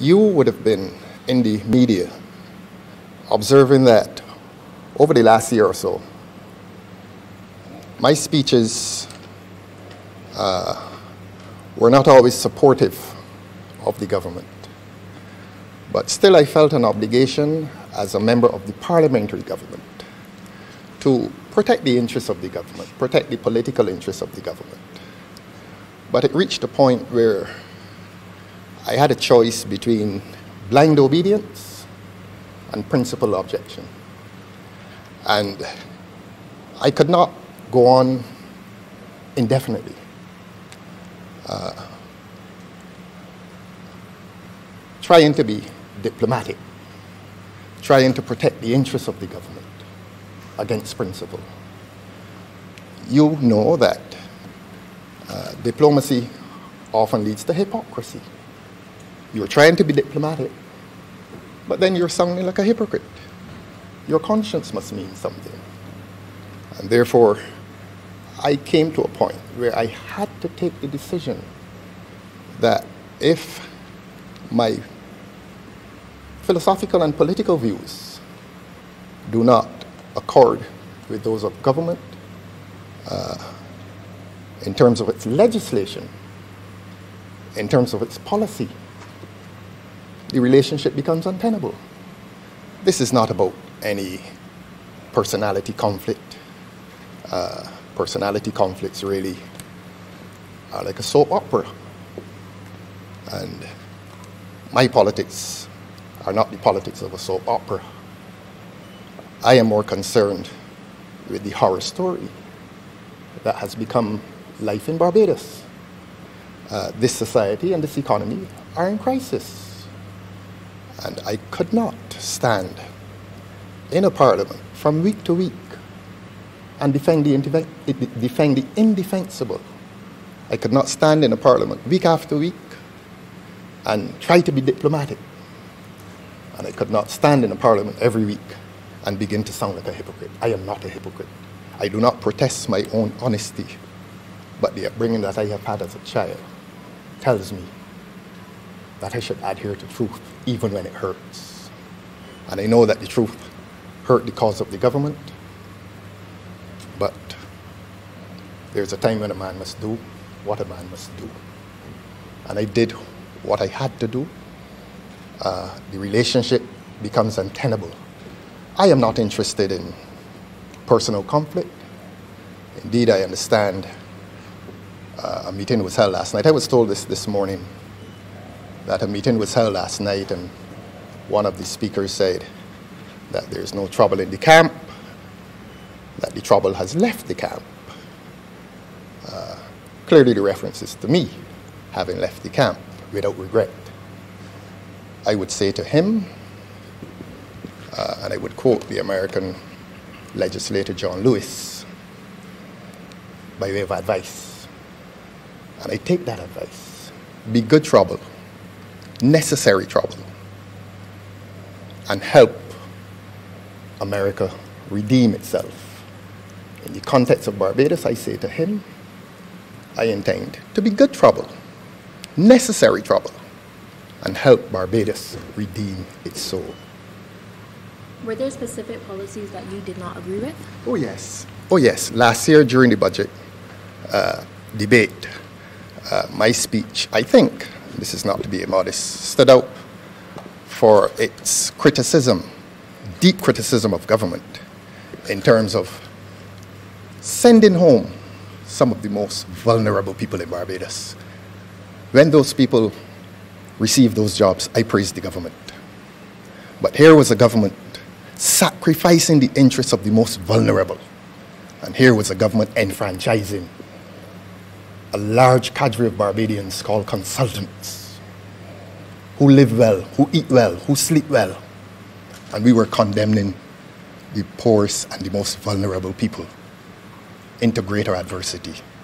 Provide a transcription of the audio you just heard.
You would have been in the media observing that over the last year or so, my speeches uh, were not always supportive of the government. But still, I felt an obligation as a member of the parliamentary government to protect the interests of the government, protect the political interests of the government. But it reached a point where I had a choice between blind obedience and principal objection. And I could not go on indefinitely. Uh, trying to be diplomatic, trying to protect the interests of the government against principle. You know that uh, diplomacy often leads to hypocrisy. You're trying to be diplomatic, but then you're sounding like a hypocrite. Your conscience must mean something. And therefore, I came to a point where I had to take the decision that if my philosophical and political views do not accord with those of government uh, in terms of its legislation, in terms of its policy, the relationship becomes untenable. This is not about any personality conflict. Uh, personality conflicts really are like a soap opera. And my politics are not the politics of a soap opera. I am more concerned with the horror story that has become life in Barbados. Uh, this society and this economy are in crisis. And I could not stand in a parliament from week to week and defend the, defend the indefensible. I could not stand in a parliament week after week and try to be diplomatic. And I could not stand in a parliament every week and begin to sound like a hypocrite. I am not a hypocrite. I do not protest my own honesty, but the upbringing that I have had as a child tells me that I should adhere to truth even when it hurts. And I know that the truth hurt the cause of the government, but there's a time when a man must do what a man must do. And I did what I had to do. Uh, the relationship becomes untenable. I am not interested in personal conflict. Indeed, I understand uh, a meeting was held last night. I was told this this morning that a meeting was held last night, and one of the speakers said that there's no trouble in the camp, that the trouble has left the camp. Uh, clearly, the reference is to me having left the camp without regret. I would say to him, uh, and I would quote the American legislator John Lewis by way of advice. And I take that advice. Be good trouble, necessary trouble, and help America redeem itself. In the context of Barbados, I say to him, I intend to be good trouble, necessary trouble, and help Barbados redeem its soul. Were there specific policies that you did not agree with? Oh, yes. Oh, yes. Last year during the budget uh, debate, uh, my speech, I think, this is not to be immodest, stood out for its criticism, deep criticism of government in terms of sending home some of the most vulnerable people in Barbados. When those people received those jobs, I praised the government. But here was a government sacrificing the interests of the most vulnerable. And here was a government enfranchising a large cadre of Barbadians called consultants who live well, who eat well, who sleep well. And we were condemning the poorest and the most vulnerable people into greater adversity.